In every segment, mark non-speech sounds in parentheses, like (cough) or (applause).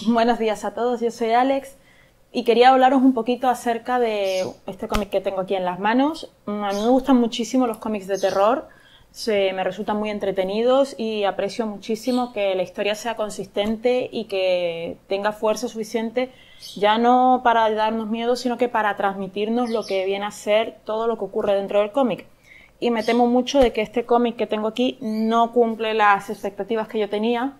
Buenos días a todos, yo soy Alex y quería hablaros un poquito acerca de este cómic que tengo aquí en las manos. Mm, a mí me gustan muchísimo los cómics de terror, se me resultan muy entretenidos y aprecio muchísimo que la historia sea consistente y que tenga fuerza suficiente ya no para darnos miedo, sino que para transmitirnos lo que viene a ser todo lo que ocurre dentro del cómic. Y me temo mucho de que este cómic que tengo aquí no cumple las expectativas que yo tenía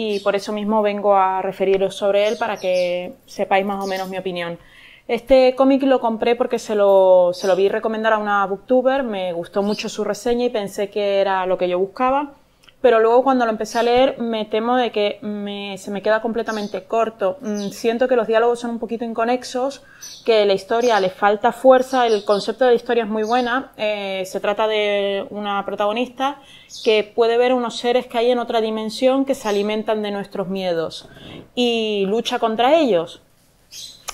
y por eso mismo vengo a referiros sobre él para que sepáis más o menos mi opinión. Este cómic lo compré porque se lo, se lo vi recomendar a una booktuber, me gustó mucho su reseña y pensé que era lo que yo buscaba pero luego cuando lo empecé a leer me temo de que se me queda completamente corto. Mm, siento que los diálogos son un poquito inconexos, que la historia le falta fuerza, el concepto de la historia es muy buena, eh, se trata de una protagonista que puede ver unos seres que hay en otra dimensión que se alimentan de nuestros miedos y lucha contra ellos.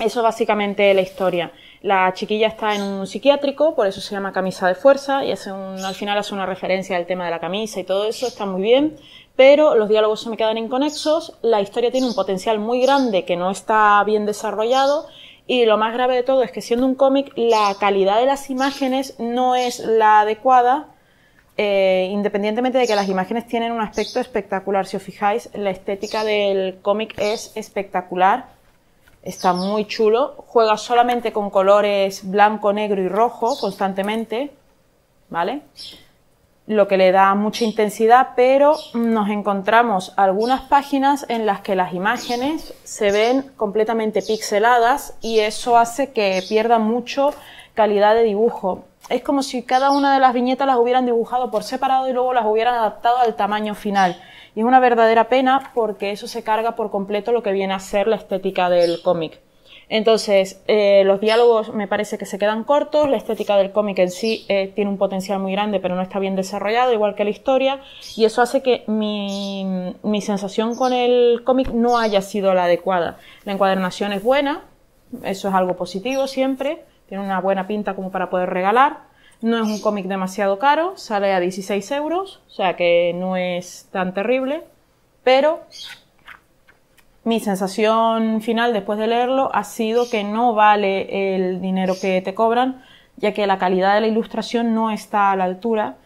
Eso es básicamente la historia. La chiquilla está en un psiquiátrico, por eso se llama camisa de fuerza, y hace al final hace una referencia al tema de la camisa y todo eso, está muy bien, pero los diálogos se me quedan inconexos, la historia tiene un potencial muy grande que no está bien desarrollado, y lo más grave de todo es que siendo un cómic, la calidad de las imágenes no es la adecuada, eh, independientemente de que las imágenes tienen un aspecto espectacular. Si os fijáis, la estética del cómic es espectacular Está muy chulo. Juega solamente con colores blanco, negro y rojo constantemente. ¿Vale? Lo que le da mucha intensidad, pero nos encontramos algunas páginas en las que las imágenes se ven completamente pixeladas y eso hace que pierda mucho calidad de dibujo. Es como si cada una de las viñetas las hubieran dibujado por separado y luego las hubieran adaptado al tamaño final. Y es una verdadera pena porque eso se carga por completo lo que viene a ser la estética del cómic. Entonces, eh, los diálogos me parece que se quedan cortos, la estética del cómic en sí eh, tiene un potencial muy grande, pero no está bien desarrollado, igual que la historia, y eso hace que mi, mi sensación con el cómic no haya sido la adecuada. La encuadernación es buena, eso es algo positivo siempre, tiene una buena pinta como para poder regalar, no es un cómic demasiado caro, sale a 16 euros, o sea que no es tan terrible, pero mi sensación final después de leerlo ha sido que no vale el dinero que te cobran, ya que la calidad de la ilustración no está a la altura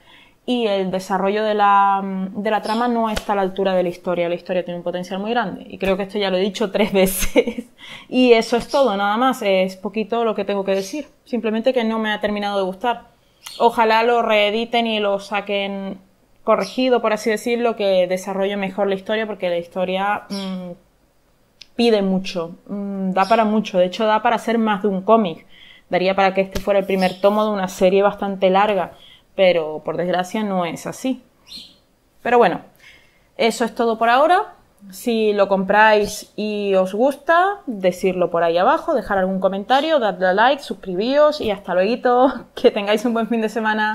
y el desarrollo de la, de la trama no está a la altura de la historia. La historia tiene un potencial muy grande y creo que esto ya lo he dicho (laughs) tres veces. y eso es todo, nada más. Es poquito lo que tengo que decir. Simplemente que no me ha terminado de gustar. Ojalá lo reediten y lo saquen corregido, por así decirlo, que desarrolle mejor la historia, porque la historia mm, pide mucho, mm, da para mucho, de hecho da para ser más de un cómic. Daría para que este fuera el primer tomo de una serie bastante larga, pero por desgracia no es así. Pero bueno, eso es todo por ahora. Si lo compráis y os gusta, decirlo por ahí abajo, dejar algún comentario, darle a like, suscribíos y hasta luego. (laughs) Que tengáis un buen fin de semana.